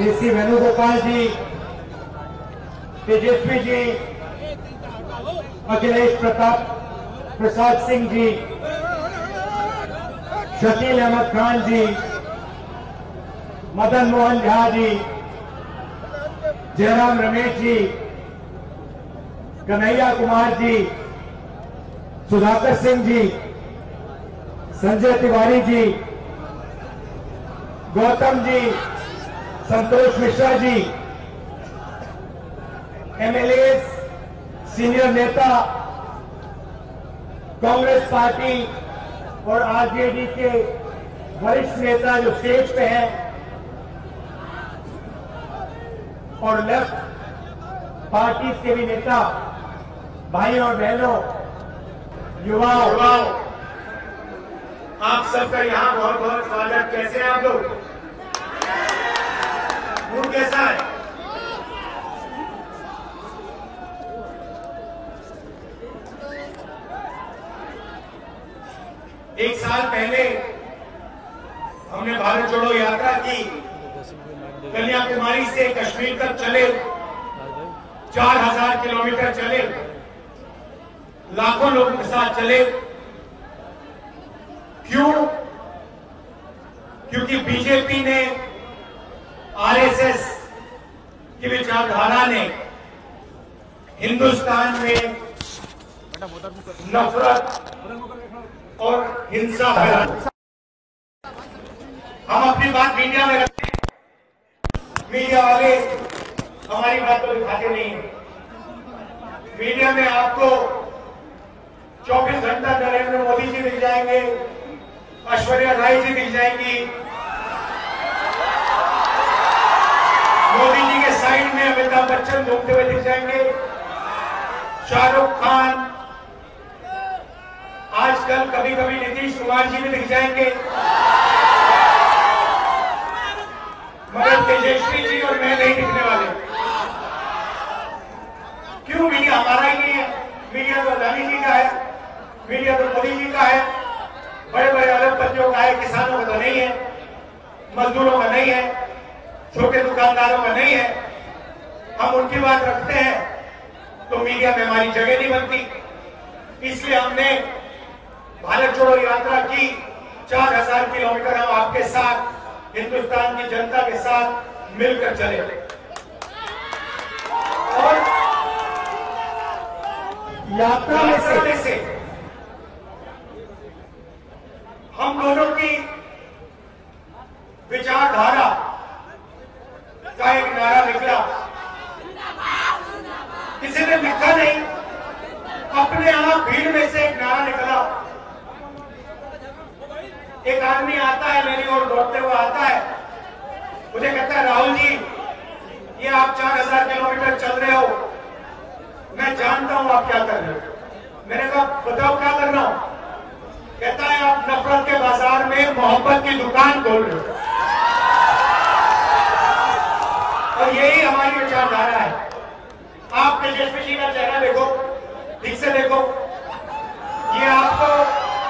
TC Venugopal ji Tejashwi ji Akhilesh Pratap Prasad Singh ji Shakeel Ahmad Khan ji Madan Mohan Jha ji Jairam Ramesh ji Kanhaiya Kumar ji Sudhakar Singh ji Sanjay Tiwari ji Gautam ji Santosh Mishra ji MLA senior नेता, Congress party और RJD के वरिष्ठ नेता जो stage पे हैं, और left party के भी नेता, भाई और बहनों, युवाओं। युवाओं, आप सबका यहाँ बहुत बहुत स्वागत। कैसे हैं आप लोग? कैसा है एक साल पहले हमने भारत जोड़ो यात्रा की। कन्याकुमारी से कश्मीर तक चले। चार हज़ार किलोमीटर चले। लाखों लोगों के साथ चले। क्यों? क्योंकि बीजेपी ने आरएसएस की विचारधारा ने हिंदुस्तान में नफरत और हिंसा फैला हम अपनी बात मीडिया में रखते हैं। मीडिया वाले हमारी बात को दिखाते नहीं मीडिया में आपको 24 घंटा नरेंद्र मोदी जी दिख जाएँगे ऐश्वर्या राय जी दिख जाएँगी साइड में अमिताभ बच्चन घूमते हुए दिख जाएँगे। शाहरुख खान, आजकल कभी कभी नीतीश कुमार जी भी दिख जाएँगे। मगर तेजस्वी जी और मैं नहीं दिखने वाले। क्यों? मीडिया हमारा ही नहीं है। मीडिया तो अदानी जी का है। मीडिया तो मोदी जी का है। बड़े बड़े अरबपतियों का है, किसानों का तो नहीं है। मजदूरों का नहीं है। छोटे दुकानदारों का नहीं है। हम उनकी बात रखते हैं तो मीडिया में हमारी जगह नहीं बनती। इसलिए हमने भारत जोड़ो यात्रा की। चार हज़ार किलोमीटर हम आपके साथ, हिंदुस्तान की जनता के साथ मिलकर चले। और यात्रा में से, हम दोनों की विचारधारा का एक नारा निकला किसी ने लिखा नहीं अपने आप भीड़ में से एक नारा निकला एक आदमी आता है दौड़ते हुए आता है। मुझे कहता है, राहुल जी, ये आप चार हज़ार किलोमीटर चल रहे हो। मैं जानता हूँ आप क्या कर रहे हो। मैंने कहा, बताओ क्या कर रहा हूँ? कहता है, आप नफरत के बाज़ार में मोहब्बत की दुकान खोल रहे हो। और यही हमारी विचारधारा है। आप तेजस्वी जी का चेहरा देखो, ठीक से देखो। ये आपको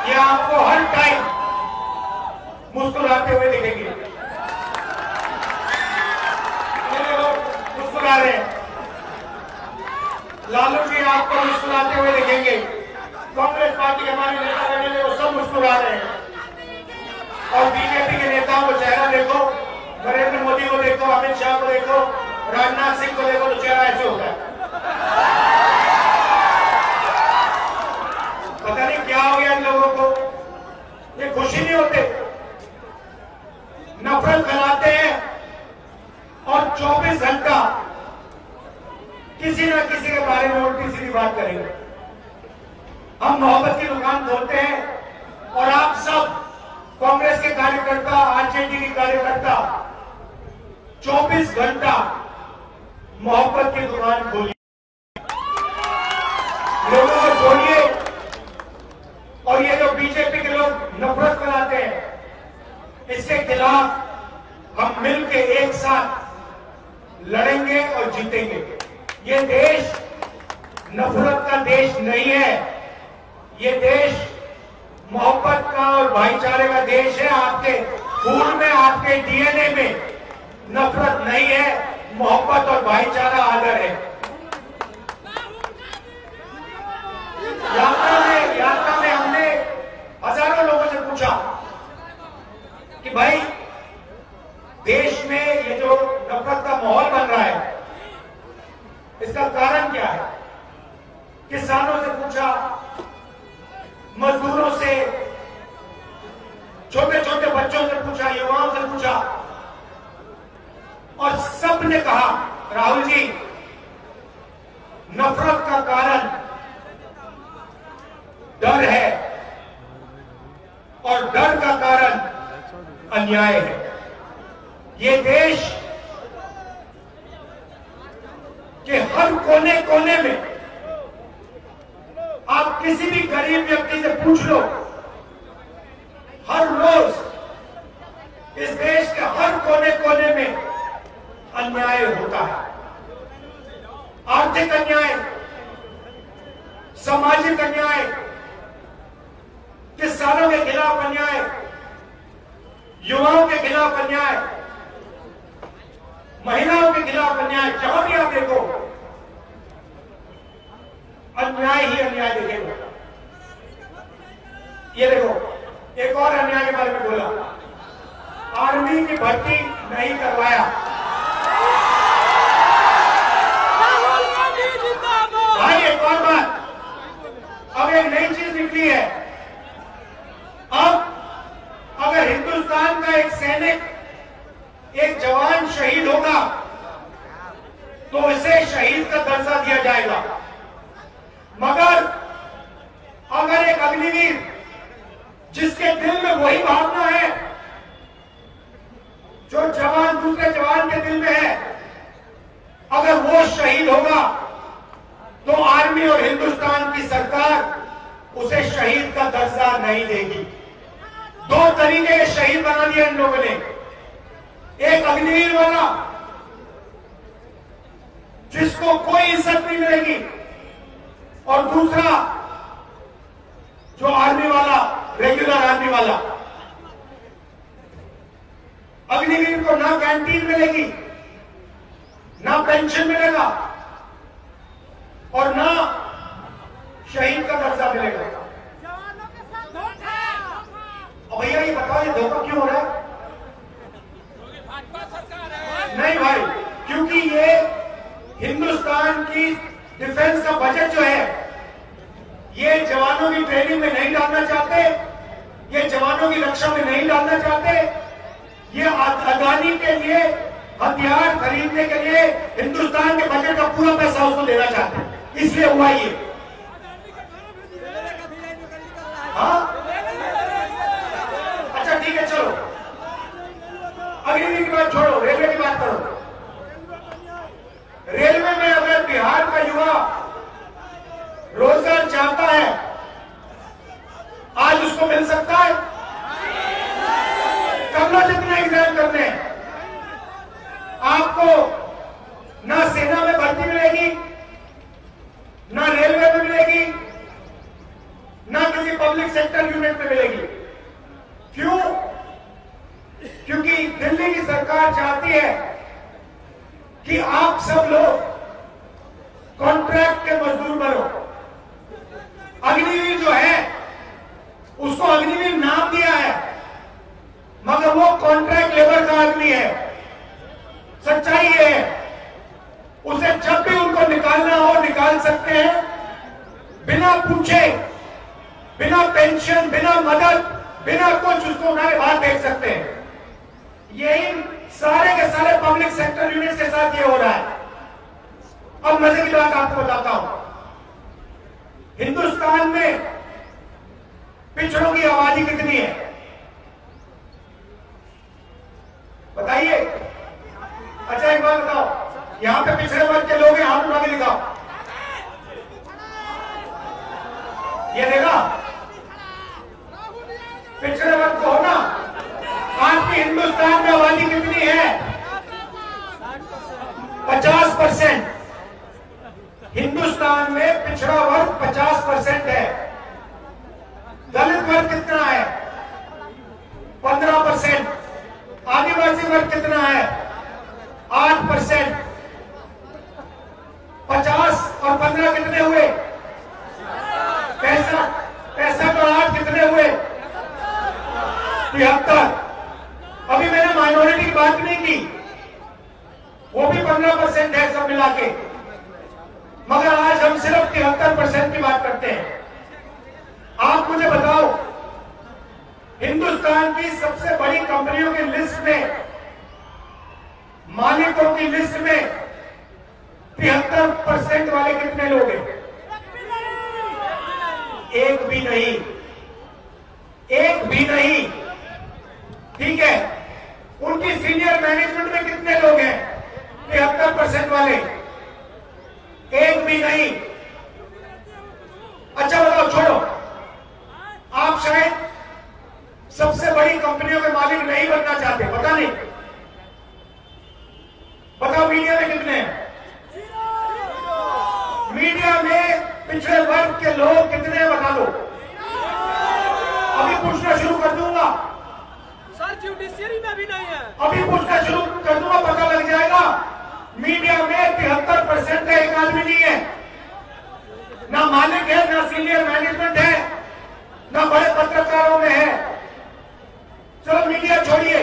ये आपको हर टाइम मुस्कुराते हुए दिखेंगे। मुस्कुरा रहे लालू जी आपको मुस्कुराते हुए दिखेंगे। कांग्रेस पार्टी के हमारे नेता बने वो सब मुस्कुरा रहे हैं। और बीजेपी के नेताओं को चेहरा देखो, नरेंद्र मोदी को देखो, अमित शाह को देखो, राजनाथ सिंह को देखो तो चेहरा ऐसे होता है पता नहीं क्या हो गया इन लोगों को ये खुशी नहीं होते नफरत फैलाते हैं और 24 घंटा किसी न किसी के बारे में उल्टी सीधी बात करेंगे हम मोहब्बत की दुकान खोलते हैं और आप सब कांग्रेस के कार्यकर्ता आरजेडी के कार्यकर्ता 24 घंटा मोहब्बत की दुकान खोलिए लोगों को जोड़िए ये जो बीजेपी के लोग नफरत फैलाते हैं। इसके खिलाफ हम मिलकर एक साथ लड़ेंगे और जीतेंगे। ये देश नफरत का देश नहीं है। ये देश मोहब्बत का और भाईचारे का देश है। आपके खून में, आपके डीएनए में नफरत नहीं है। मोहब्बत और भाईचारा आदर है। यात्रा में यात्रा में हज़ारों लोगों से पूछा कि भाई, देश में ये जो नफरत का माहौल बन रहा है, इसका कारण क्या है? किसानों से पूछा, मजदूरों से छोटे छोटे बच्चों से पूछा, युवाओं से पूछा, और सबने कहा, राहुल जी, नफरत का कारण डर है और डर का कारण अन्याय है। ये देश के हर कोने कोने में आप किसी भी गरीब व्यक्ति से पूछ लो, हर रोज इस देश के हर कोने कोने में अन्याय होता है। आर्थिक अन्याय, सामाजिक अन्याय, किसानों के खिलाफ अन्याय युवाओं के खिलाफ अन्याय महिलाओं के खिलाफ अन्याय जहाँ भी आप देखो। अन्याय ही अन्याय देखेगा। ये देखो एक और अन्याय के बारे में बोला। आर्मी की भर्ती नहीं करवाया। भाई एक और बात। अब एक नई चीज़ निकली है अब अगर हिंदुस्तान का एक सैनिक, एक जवान शहीद होगा तो इसे शहीद का दर्जा दिया जाएगा। मगर अगर एक अग्निवीर, जिसके दिल में वही भावना है, जो जवान, दूसरे जवान के दिल में है, अगर वो शहीद होगा तो आर्मी और हिंदुस्तान की सरकार उसे शहीद का दर्जा नहीं देगी। दो तरीके के शहीद बना दिए इन लोगों ने। एक अग्निवीर वाला जिसको कोई इज़्ज़त नहीं मिलेगी, और दूसरा, जो आर्मी वाला रेगुलर आर्मी वाला। अग्निवीर को ना कैंटीन मिलेगी, ना पेंशन मिलेगा, और ना शहीद का दर्जा मिलेगा और भैया ये बताओ ये धोखा क्यों हो रहा है? नहीं भाई, क्योंकि ये हिंदुस्तान की डिफेंस का बजट जो है, ये जवानों की ट्रेनिंग में नहीं डालना चाहते, ये जवानों की रक्षा में नहीं डालना चाहते, ये अदानी के लिए, हथियार खरीदने के लिए हिंदुस्तान के बजट का पूरा पैसा उसको देना चाहते हैं। इसलिए हुआ ये हाँ अच्छा ठीक है चलो अग्निवीर की बात छोड़ो रेलवे की बात करो रेलवे में अगर बिहार का युवा रोज़गार चाहता है आज उसको मिल सकता है कर लो जितने एग्ज़ाम करने हैं आपको ना सेना में भर्ती मिलेगी ना रेलवे में मिलेगी ना किसी पब्लिक सेक्टर यूनिट में मिलेगी क्यों क्योंकि दिल्ली की सरकार चाहती है कि आप सब लोग कॉन्ट्रैक्ट के मजदूर बनो। अग्निवीर जो है, उसको अग्निवीर नाम दिया है, मगर वो कॉन्ट्रैक्ट लेबर का आदमी है, सच्चाई है। उसे जब भी उनको निकालना हो, निकाल सकते हैं, बिना पूछे, बिना पेंशन, बिना मदद, बिना कुछ, उसको उठाए बाहर भेज सकते हैं। यही सारे के सारे पब्लिक सेक्टर यूनिट्स के साथ ये हो रहा है। अब मज़े की बात आपको बताता हूँ। हिंदुस्तान में पिछड़ों की आबादी कितनी है बताइए अच्छा एक बात बताओ यहाँ पे पिछड़े वर्ग के लोग हैं हाथ उठा के दिखाओ ये देखा पिछड़े वर्ग को होना आज की हिंदुस्तान में आबादी कितनी है पचास परसेंट हिंदुस्तान में पिछड़ा वर्ग पचास परसेंट है दलित वर्ग कितना है पंद्रह परसेंट। आदिवासी वर्ग कितना है? आठ परसेंट। पचास और पंद्रह कितने हुए? पैंसठ। पैंसठ और आठ कितने हुए? तिहत्तर। अभी मैंने माइनॉरिटी की बात नहीं की। वो भी पंद्रह परसेंट है सब मिला के। मगर आज हम सिर्फ़ तिहत्तर परसेंट की बात करते हैं। आप मुझे बताओ हिंदुस्तान की सबसे बड़ी कंपनियों की लिस्ट में, मालिकों की लिस्ट में तिहत्तर परसेंट वाले कितने लोग हैं? एक भी नहीं। एक भी नहीं। ठीक है? उनकी सीनियर मैनेजमेंट में कितने लोग हैं? तिहत्तर परसेंट वाले। एक भी नहीं। अच्छा बताओ, छोड़ो। आप शायद सबसे बड़ी कंपनियों के मालिक नहीं बनना चाहते पता नहीं। बताओ मीडिया में कितने हैं? मीडिया में पिछड़े वर्ग के लोग कितने हैं बता दो। अभी पूछना शुरू कर दूँगा। सर जुडिशियरी में भी नहीं है। अभी पूछना शुरू कर दूँगा पता लग जाएगा। मीडिया में तिहत्तर परसेंट का एक आदमी नहीं है। ना मालिक है ना सीनियर मैनेजमेंट है ना बड़े पत्रकारों में है। चलो मीडिया छोड़िए।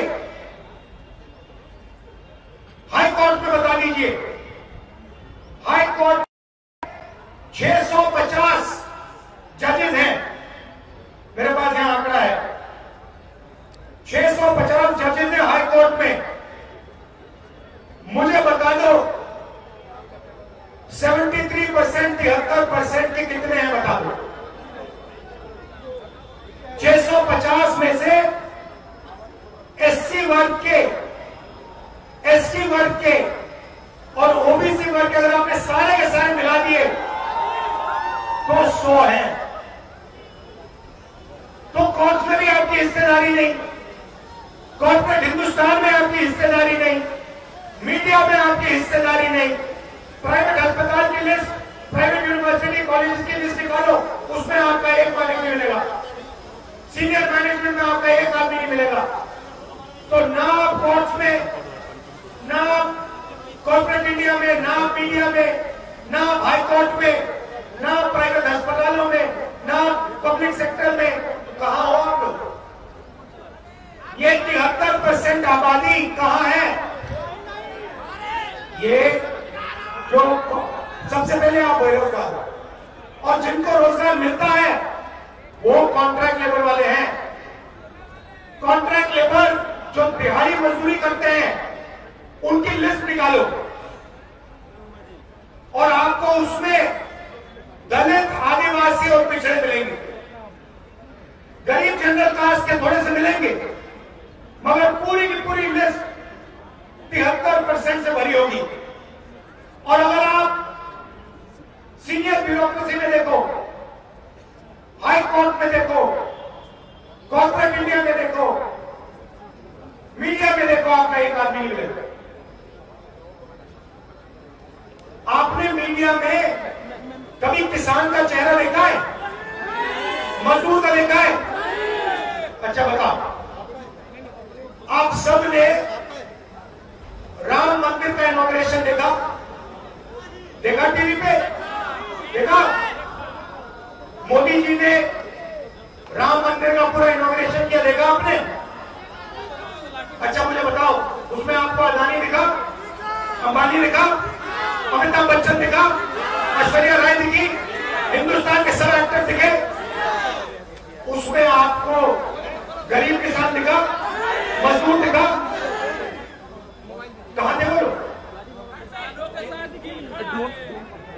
हाई कोर्ट में बता दीजिए। हाई कोर्ट 650 जजेस हैं। मेरे पास यहाँ आंकड़ा है। 650 जजेस हैं हाई कोर्ट में मुझे बता दो 73 परसेंट तिहत्तर परसेंट के कितने हैं बता दो 650 में से एससी वर्ग के एसटी वर्ग के और ओबीसी वर्ग के अगर आपने सारे के सारे मिला दिए 100 है। तो कॉर्ट्स में भी आपकी हिस्सेदारी नहीं। कॉर्पोरेट हिंदुस्तान में आपकी हिस्सेदारी नहीं। मीडिया में आपकी हिस्सेदारी नहीं। प्राइवेट अस्पताल की लिस्ट प्राइवेट यूनिवर्सिटी कॉलेज की लिस्ट निकालो, उसमें आपका एक आदमी नहीं मिलेगा। सीनियर मैनेजमेंट में आपका एक आदमी नहीं मिलेगा। तो ना आप कोर्ट्स में, ना कॉर्पोरेट इंडिया में, ना मीडिया में, ना हाई कोर्ट में ना प्राइवेट अस्पतालों में, ना पब्लिक सेक्टर में, कहा हो आप लोग? ये तिहत्तर परसेंट आबादी कहाँ है? ये जो सबसे पहले आप बेरोजगार और जिनको रोज़गार मिलता है, वो कॉन्ट्रैक्ट लेबर वाले हैं। कॉन्ट्रैक्ट लेबर जो दिहाड़ी मजदूरी करते हैं, उनकी लिस्ट निकालो और आपको उसमें दलित आदिवासी और पिछड़े मिलेंगे गरीब जनरल कास्ट के थोड़े से मिलेंगे मगर पूरी की पूरी लिस्ट तिहत्तर परसेंट से भरी होगी और अगर आप सीनियर ब्यूरोक्रेसी में देखो हाई कोर्ट में देखो कॉर्पोरेट इंडिया में देखो देखो आपका एक आदमी नहीं मिलेगा आपने मीडिया में कभी किसान का चेहरा देखा है? मजदूर का देखा है? अच्छा बताओ। आप सबने राम मंदिर का इनोग्रेशन देखा? देखा टीवी पे? देखा? मोदी जी ने राम मंदिर का पूरा इनोग्रेशन किया, देखा आपने? अच्छा मुझे बताओ, उसमें आपको अदानी दिखा, अंबानी दिखा अमिताभ बच्चन दिखा, ऐश्वर्या राय दिखी, हिंदुस्तान के सब एक्टर दिखे। उसमें आपको गरीब किसान दिखा, मजदूर दिखा। कहा थे वो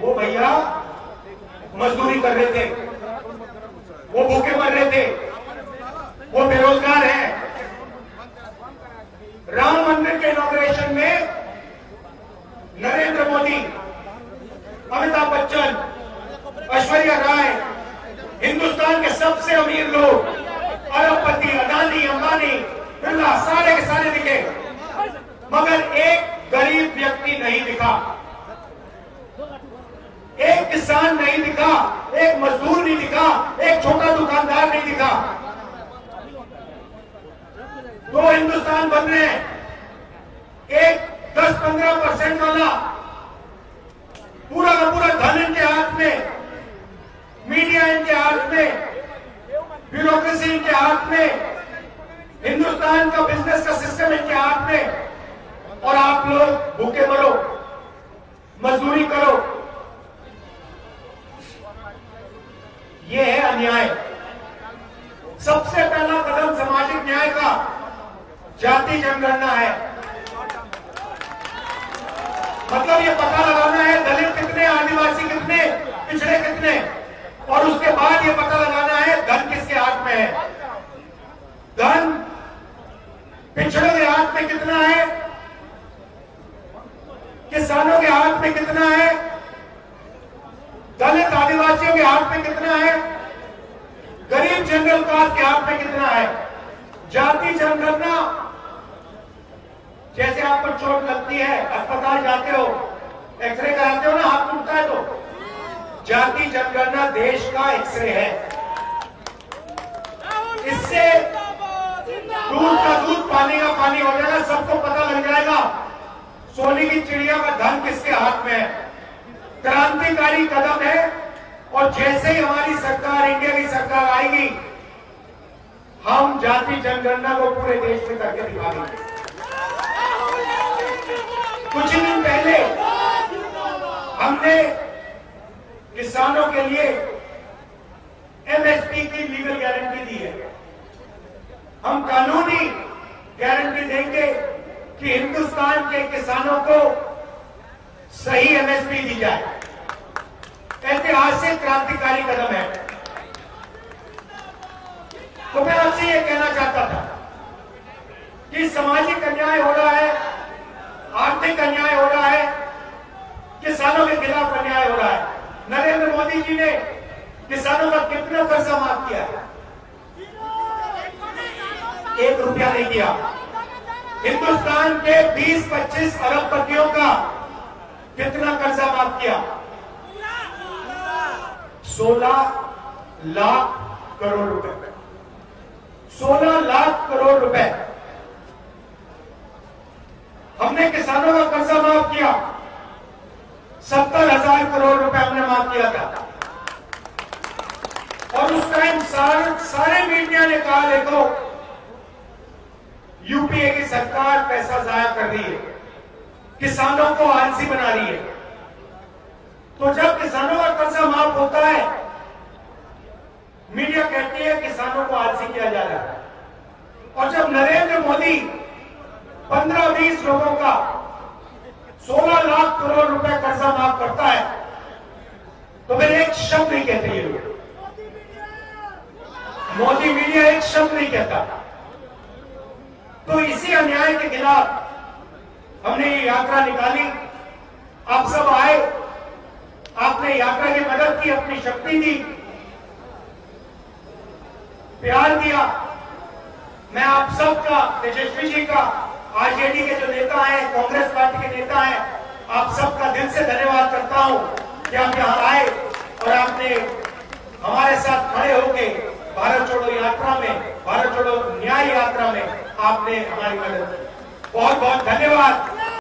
वो भैया मजदूरी कर रहे थे वो भूखे मर रहे थे वो बेरोजगार हैं राम मंदिर के इनोग्रेशन में नरेंद्र मोदी अमिताभ बच्चन ऐश्वर्या राय हिंदुस्तान के सबसे अमीर लोग अरबपति अदानी अंबानी बिरला सारे के सारे दिखे। मगर एक गरीब व्यक्ति नहीं दिखा। एक किसान नहीं दिखा, एक मजदूर नहीं दिखा, एक छोटा दुकानदार नहीं दिखा। दो हिंदुस्तान बन रहे हैं। एक 10-15 परसेंट वाला पूरा का पूरा धन इनके हाथ में, मीडिया इनके हाथ में ब्यूरोक्रेसी इनके हाथ में, हिंदुस्तान का बिज़नेस का सिस्टम इनके हाथ में, और आप लोग भूखे मरो, मजदूरी करो। ये है अन्याय। सबसे पहला कदम सामाजिक न्याय का जाति जनगणना है। मतलब ये पता लगाना है, दलित कितने, आदिवासी कितने, पिछड़े कितने? और उसके बाद ये पता लगाना है धन किसके हाथ में है? धन पिछड़ों के हाथ में कितना है? किसानों के हाथ में कितना है? दलित आदिवासियों के हाथ में कितना है? गरीब जनरल कास्ट के हाथ में कितना है? जाति जनगणना जैसे आपको चोट लगती है, अस्पताल जाते हो, एक्सरे कराते हो ना, हाथ टूटता है तो। जाति जनगणना देश का एक्सरे है। इससे दूध का दूध पानी का पानी हो जाएगा, सबको पता लग जाएगा, सोने की चिड़िया का धन किसके हाथ में है। क्रांतिकारी कदम है, और जैसे ही हमारी सरकार, इंडिया की सरकार आएगी, हम जाति जनगणना को पूरे देश में करके दिखा देंगे। कुछ दिन पहले हमने किसानों के लिए एमएसपी की लीगल गारंटी दी है। हम कानूनी गारंटी देंगे कि हिंदुस्तान के किसानों को सही एमएसपी दी जाए। ऐतिहासिक क्रांतिकारी कदम है। तो मैं आपसे ये कहना चाहता था कि सामाजिक अन्याय हो रहा है आर्थिक अन्याय हो रहा है किसानों के खिलाफ अन्याय हो रहा है नरेंद्र मोदी जी ने किसानों का कितना कर्जा माफ़ किया? एक रुपया नहीं दिया। हिंदुस्तान के 20-25 अरब पतियों का कितना कर्जा माफ़ किया? 16 लाख करोड़ रुपए। 16 लाख करोड़ रुपए। हमने किसानों का कर्जा माफ़ किया। सत्तर हज़ार करोड़ रुपए हमने माफ़ किया था। और उस टाइम सारे सारे मीडिया ने कहा, देखो यूपीए की सरकार पैसा जाया कर रही है, किसानों को आलसी बना रही है। तो जब किसानों का कर्जा माफ़ होता है मीडिया कहती है, किसानों को आलसी किया जा रहा है। और जब नरेंद्र मोदी 15-20 लोगों का 16 लाख करोड़ रुपए कर्जा माफ़ करता है तो फिर एक शब्द नहीं कहते ये लोग। मोदी मीडिया एक शब्द नहीं कहता तो इसी अन्याय के खिलाफ हमने ये यात्रा निकाली। आप सब आए, आपने यात्रा की मदद की, अपनी शक्ति दी, प्यार दिया। मैं आप सबका, तेजस्वी जी का, आरजेडी के जो नेता हैं, कांग्रेस पार्टी के नेता हैं, आप सबका दिल से धन्यवाद करता हूँ कि आप यहाँ आए और आपने हमारे साथ खड़े होके भारत जोड़ो यात्रा में, भारत जोड़ो न्याय यात्रा में आपने हमारी मदद की। बहुत बहुत धन्यवाद।